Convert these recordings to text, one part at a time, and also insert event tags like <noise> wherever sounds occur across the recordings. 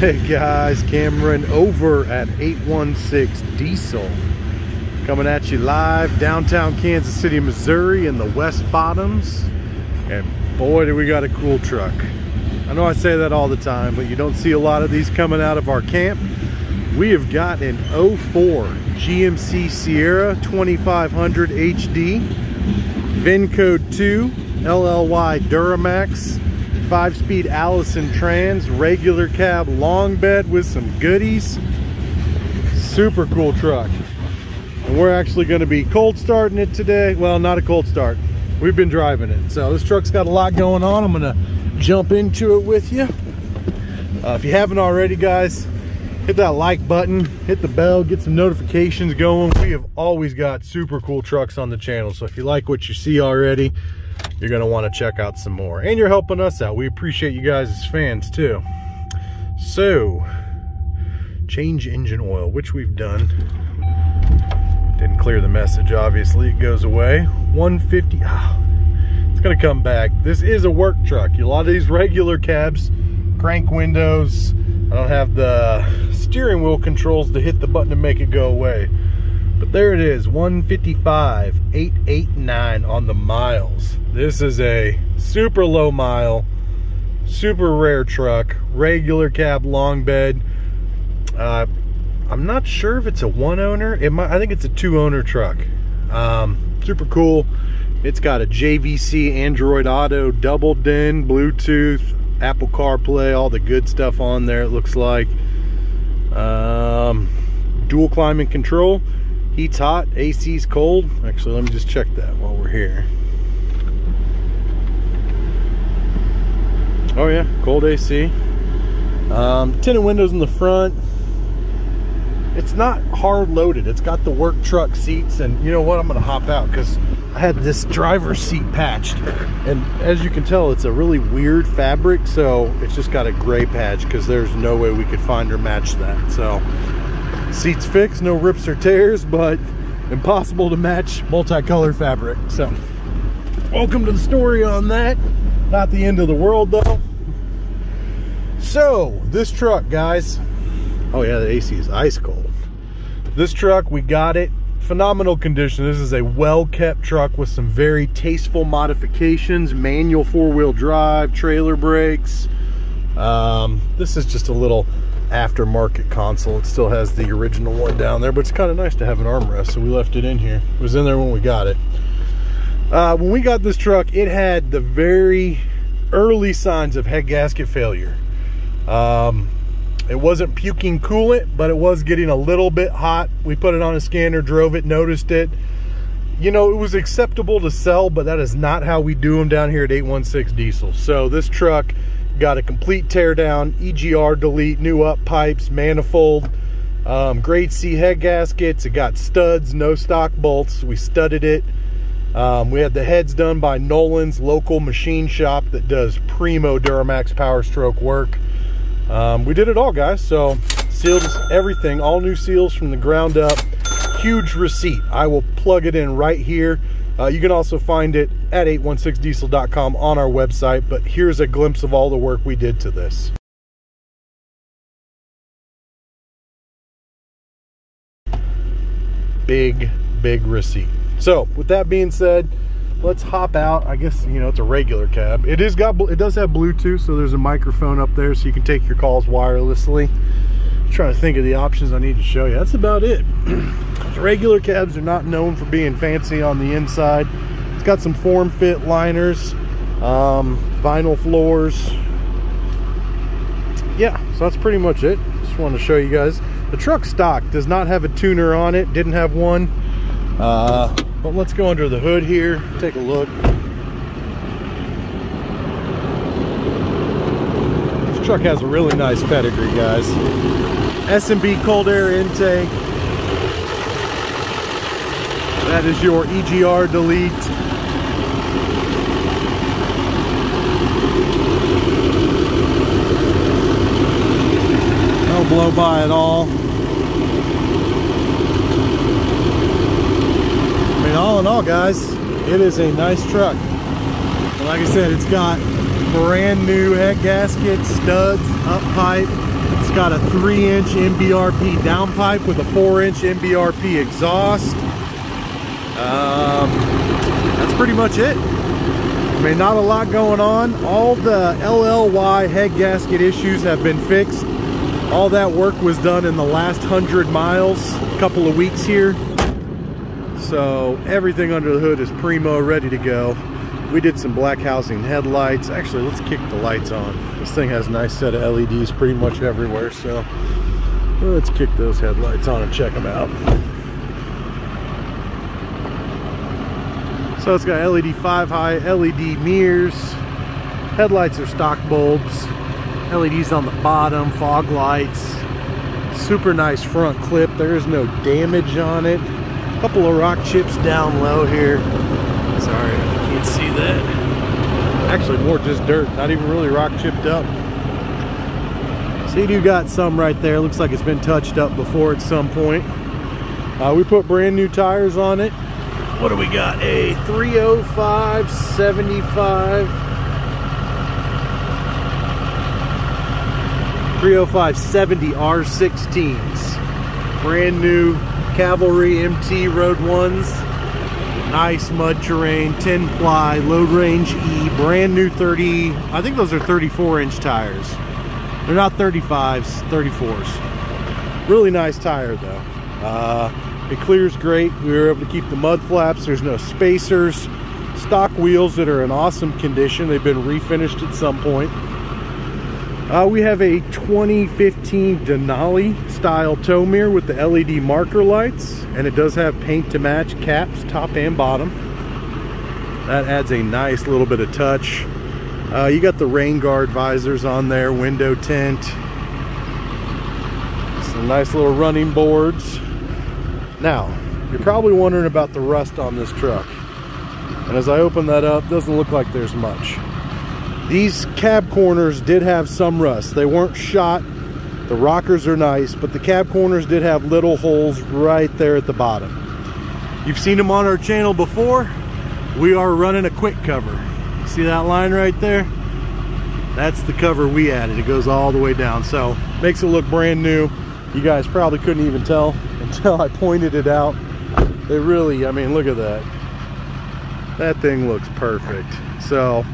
Hey guys, Cameron over at 816 Diesel. Coming at you live downtown Kansas City, Missouri in the West Bottoms. And boy, do we got a cool truck. I know I say that all the time, but you don't see a lot of these coming out of our camp. We have got an 04 GMC Sierra 2500 HD, VIN code 2, LLY Duramax, five speed Allison trans, regular cab long bed with some goodies. Super cool truck. And we're actually gonna be cold starting it today. Well, not a cold start. We've been driving it. So this truck's got a lot going on. I'm gonna jump into it with you. Uh, if you haven't already, guys, hit that like button, hit the bell, get some notifications going. We have always got super cool trucks on the channel. So if you like what you see already, you're going to want to check out some more. And you're helping us out. We appreciate you guys as fans too. So, change engine oil, which we've done. Didn't clear the message, obviously. It goes away. 150. Oh, ah, it's going to come back. This is a work truck. A lot of these regular cabs, crank windows. I don't have the steering wheel controls to hit the button to make it go away. But there it is, 155, 889 on the miles. This is a super low mile, super rare truck, regular cab, long bed. Uh, I'm not sure if it's a one owner. It might, I think it's a two owner truck. Um, super cool. It's got a JVC Android Auto double DIN, Bluetooth, Apple CarPlay, all the good stuff on there. It looks like um, dual climate control. Heat's hot, AC's cold. Actually, let me just check that while we're here. Oh yeah, cold AC. Um, tinted windows in the front. It's not hard loaded. It's got the work truck seats and you know what? I'm gonna hop out because I had this driver's seat patched. And as you can tell, it's a really weird fabric. So it's just got a gray patch because there's no way we could find or match that. So Seats fixed, no rips or tears, but impossible to match multicolor fabric. So, welcome to the story on that. Not the end of the world though. So, this truck, guys. Oh yeah, the AC is ice cold. This truck, we got it. Phenomenal condition. This is a well-kept truck with some very tasteful modifications. Manual four-wheel drive, trailer brakes. Um, this is just a little aftermarket console. It still has the original one down there, but it's kind of nice to have an armrest, so we left it in here. It was in there when we got it. Uh, when we got this truck, it had the very early signs of head gasket failure. Um, it wasn't puking coolant, but it was getting a little bit hot. We put it on a scanner, drove it, noticed it. You know, it was acceptable to sell, but that is not how we do them down here at 816 Diesel. So this truck Got a complete teardown, EGR delete, new up pipes, manifold, um, grade C head gaskets. It got studs, no stock bolts. We studded it. Um, we had the heads done by Nolan's local machine shop that does primo Duramax power stroke work. Um, we did it all, guys. So sealed everything, all new seals from the ground up. Huge receipt. I will plug it in right here. Uh, you can also find it at 816diesel.com on our website, but here's a glimpse of all the work we did to this. Big, big receipt. So, with that being said, let's hop out. I guess, you know, it's a regular cab. It is got it does have Bluetooth, so there's a microphone up there so you can take your calls wirelessly. I'm trying to think of the options I need to show you. That's about it. <clears throat> regular cabs are not known for being fancy on the inside. It's got some form fit liners, um, vinyl floors. Yeah, so that's pretty much it. Just wanted to show you guys. The truck stock does not have a tuner on it, didn't have one. Uh, but let's go under the hood here, take a look. This truck has a really nice pedigree, guys. S&B cold air intake, that is your EGR delete. No blow by at all. I mean, all in all, guys, it is a nice truck. Like I said, it's got brand new head gasket, studs, up pipe, It's got a three inch MBRP downpipe with a four inch MBRP exhaust. Um, that's pretty much it. I mean, not a lot going on. All the LLY head gasket issues have been fixed. All that work was done in the last hundred miles, a couple of weeks here. So everything under the hood is primo, ready to go. We did some black housing headlights. Actually, let's kick the lights on. This thing has a nice set of LEDs pretty much everywhere. So let's kick those headlights on and check them out. So it's got LED 5 high, LED mirrors. Headlights are stock bulbs. LEDs on the bottom, fog lights. Super nice front clip. There is no damage on it. A couple of rock chips down low here. Sorry, you can't see that. Actually, more just dirt. Not even really rock chipped up. So you got some right there. Looks like it's been touched up before at some point. Uh, we put brand new tires on it. What do we got? A 305 75 305 70 R16s. Brand new Cavalry MT Road 1s. Nice mud terrain, 10 ply, load range E, brand new 30, I think those are 34 inch tires. They're not 35s, 34s. Really nice tire though. Uh, it clears great. We were able to keep the mud flaps. There's no spacers. Stock wheels that are in awesome condition. They've been refinished at some point. Uh, we have a 2015 Denali style tow mirror with the LED marker lights and it does have paint to match caps top and bottom. That adds a nice little bit of touch. Uh, you got the rain guard visors on there, window tint. Some nice little running boards. Now, you're probably wondering about the rust on this truck. And as I open that up, doesn't look like there's much. These cab corners did have some rust. They weren't shot. The rockers are nice, but the cab corners did have little holes right there at the bottom. You've seen them on our channel before. We are running a quick cover. See that line right there? That's the cover we added. It goes all the way down. So makes it look brand new. You guys probably couldn't even tell until I pointed it out. They really, I mean, look at that. That thing looks perfect. So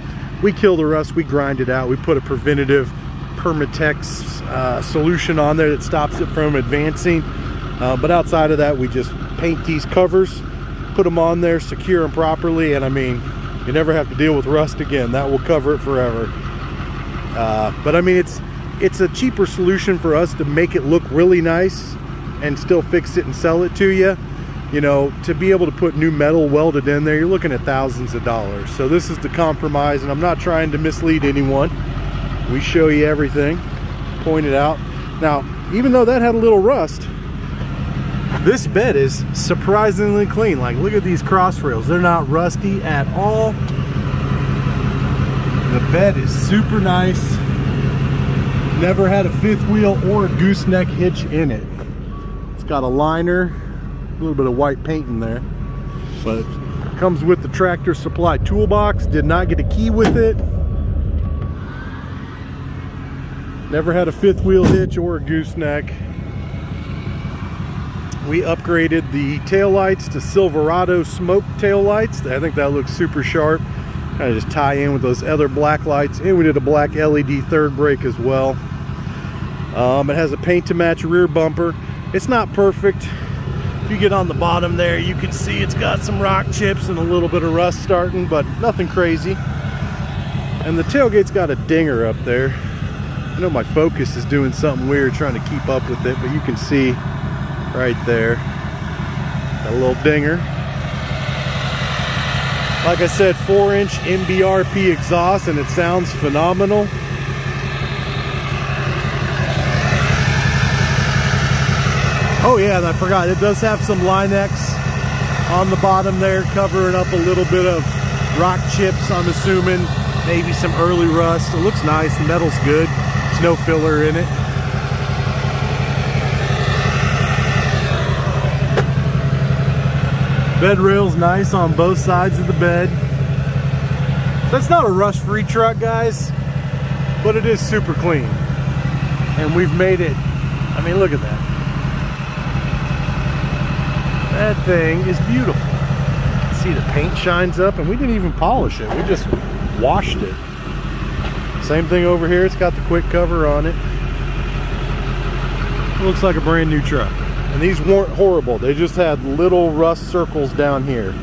we kill the rust, we grind it out. We put a preventative Permatex uh, solution on there that stops it from advancing. Uh, but outside of that, we just paint these covers, put them on there, secure them properly, and I mean, you never have to deal with rust again. That will cover it forever. Uh, but I mean, it's it's a cheaper solution for us to make it look really nice and still fix it and sell it to you you know to be able to put new metal welded in there you're looking at thousands of dollars. So this is the compromise and i'm not trying to mislead anyone. We show you everything. Point it out. Now even though that had a little rust this bed is surprisingly clean. Like look at these cross rails they're not rusty at all. The bed is super nice. Never had a fifth wheel or a gooseneck hitch in it. Got a liner, a little bit of white paint in there, but comes with the tractor supply toolbox. Did not get a key with it. Never had a fifth wheel hitch or a gooseneck. We upgraded the tail lights to Silverado smoke tail lights. I think that looks super sharp kind of just tie in with those other black lights and we did a black LED third brake as well um, it has a paint to match rear bumper it's not perfect. If you get on the bottom there you can see it's got some rock chips and a little bit of rust starting but nothing crazy. And the tailgate's got a dinger up there. I know my focus is doing something weird trying to keep up with it but you can see right there. A little dinger. Like I said, 4-inch MBRP exhaust, and it sounds phenomenal. Oh yeah, and I forgot, it does have some Line-X on the bottom there, covering up a little bit of rock chips, I'm assuming. Maybe some early rust. It looks nice, the metal's good. There's no filler in it. Bed rail's nice on both sides of the bed. That's not a rust-free truck, guys, but it is super clean. And we've made it, I mean, look at that. That thing is beautiful. See the paint shines up and we didn't even polish it. We just washed it. Same thing over here. It's got the quick cover on it. it looks like a brand new truck. And these weren't horrible. They just had little rust circles down here.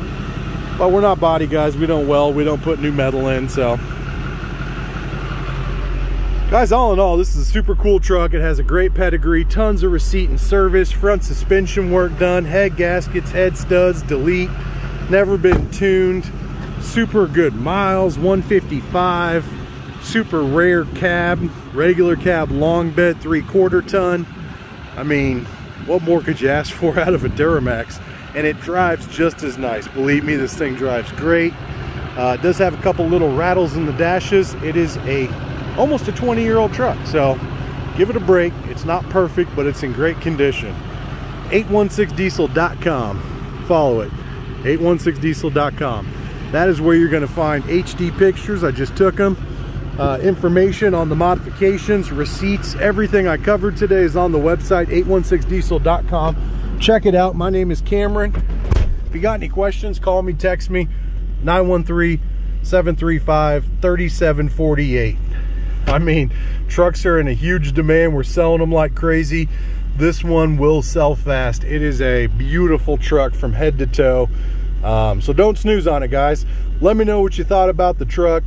But we're not body guys. We don't weld. We don't put new metal in. So Guys, all in all, this is a super cool truck. It has a great pedigree, tons of receipt and service, front suspension work done, head gaskets, head studs, delete, never been tuned, super good miles, 155, super rare cab, regular cab long bed, three quarter ton. I mean, what more could you ask for <laughs> out of a Duramax? And it drives just as nice. Believe me, this thing drives great. Uh, it does have a couple little rattles in the dashes. It is a almost a 20 year old truck. So give it a break. It's not perfect, but it's in great condition. 816diesel.com. Follow it. 816diesel.com. That is where you're going to find HD pictures. I just took them. Uh, information on the modifications, receipts, everything I covered today is on the website, 816diesel.com. Check it out. My name is Cameron. If you got any questions, call me, text me, 913 735 3748. I mean, trucks are in a huge demand. We're selling them like crazy. This one will sell fast. It is a beautiful truck from head to toe. Um, so don't snooze on it, guys. Let me know what you thought about the truck.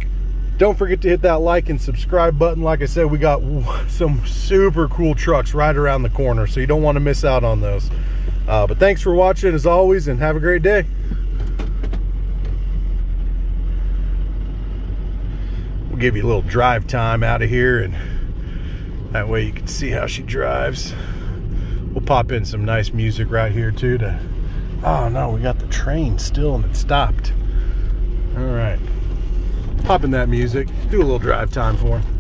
Don't forget to hit that like and subscribe button. Like I said, we got <laughs> some super cool trucks right around the corner, so you don't want to miss out on those. Uh, but thanks for watching as always, and have a great day. We'll give you a little drive time out of here and that way you can see how she drives. We'll pop in some nice music right here too to, oh no, we got the train still and it stopped. All right, pop in that music, do a little drive time for him.